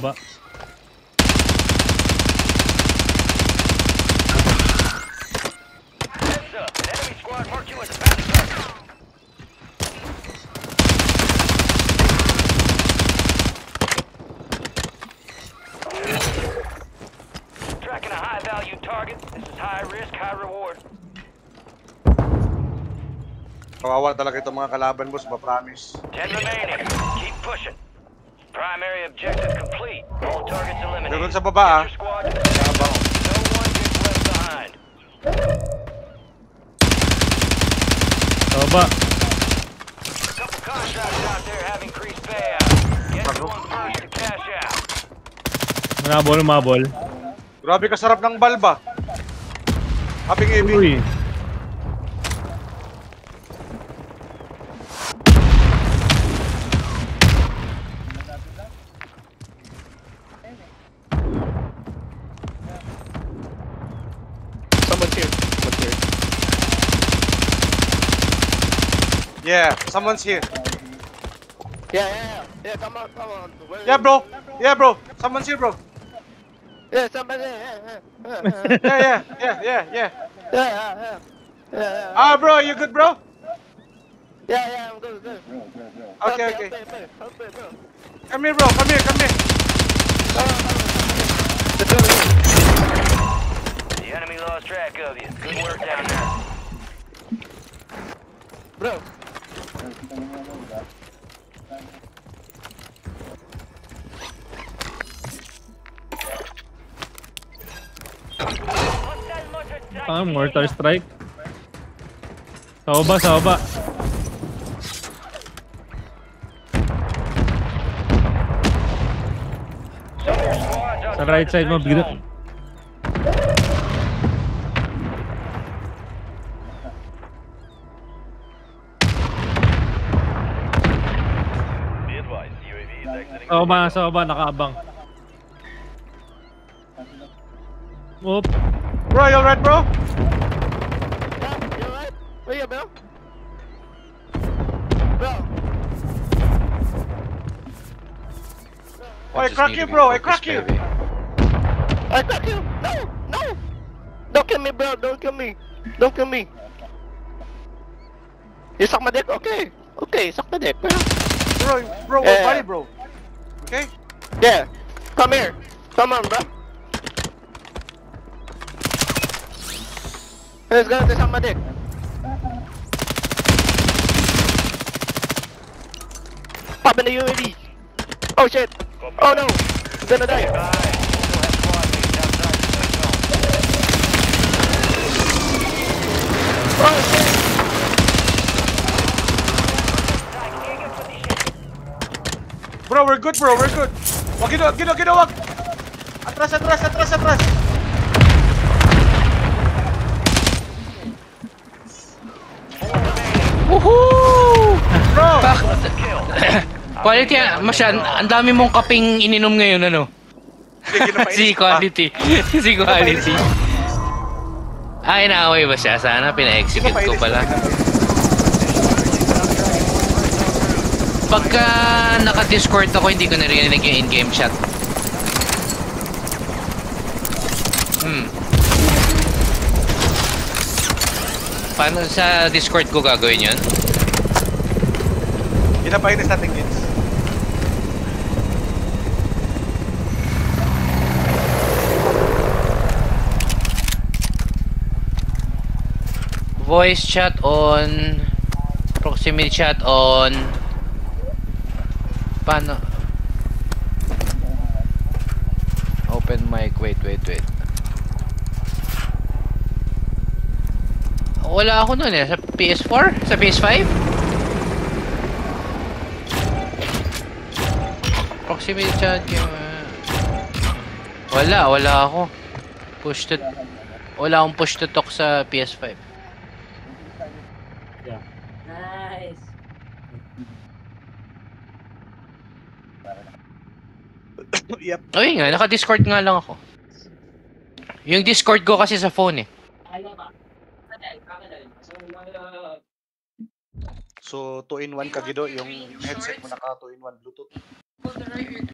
baba. Tracking a high value target. This is high risk, high reward. Kawawa talaga itong mga kalaban, boss, ma-promise. Ten remaining. Keep pushing. Primary objective complete. All targets eliminated. Meron sa baba, ah. One. Sa baba. A couple contracts out there have increased payout. Get to them first to cash out. Mabol, mabol. Grabe kasarap ng balba. Ibig. Uy. Yeah, someone's here. Yeah, yeah, yeah. Yeah, come on, come on. Where Yeah, bro. Yeah, bro. Someone's here, bro. Yeah, somebody. Yeah, yeah, yeah, yeah, Yeah, yeah, yeah, yeah, yeah. yeah, yeah, yeah. Yeah, Ah, bro, you good, bro? yeah, yeah, I'm good, good. Okay, Help me, okay. help me, help me, bro. Come here, bro. Come here, come here. Come on, come on. Let's go, let's go. The enemy lost track of you. Good work down there. Bro, Ah, mortar strike. Sa baba, sa baba. Sa right side mo, bigla. Sa baba, sa baba, nakaabang. Oop. Bro, you alright, bro? yeah, you alright? Where you, bro? Bro, Oh, I crack you, bro. I crack you. I got you. No, no. Don't kill me, bro. Don't kill me. Don't kill me. You suck my dick? Okay. Okay, suck my dick, bro. Bro, bro, Yeah. body, bro. Okay? Yeah. Come here. Come on, bro. Let's go to suck my dick. Pop in the UAV. Oh shit. Oh no. I'm gonna die. Bro, we're good, bro. We're good. Wag, gino, gino, gino, wag. Atras, atras, atras, atras. Quality, ah, masyan, ang dami mong kaping ininom ngayon, ano? Si quality. si quality. Ay, naaway ba siya? Sana pina-execute ko pala. Pagka naka-discord ako, hindi ko narinig yung in-game chat. Hmm. Paano sa Discord ko gagawin yun? Ginapainis natin, kids. Voice chat on proximity chat on. Paano? Open mic wait wait wait. Wala ako nun eh. Sa PS4 sa PS5 proximity chat uh, wala wala ako. Push to wala akong push to talk sa PS5 yep. Ay nga, naka-discord nga lang ako. Yung discord ko kasi sa phone eh. So, mga... So, 2 in 1 ka, Gido. Yung headset mo naka 2 in 1 Bluetooth.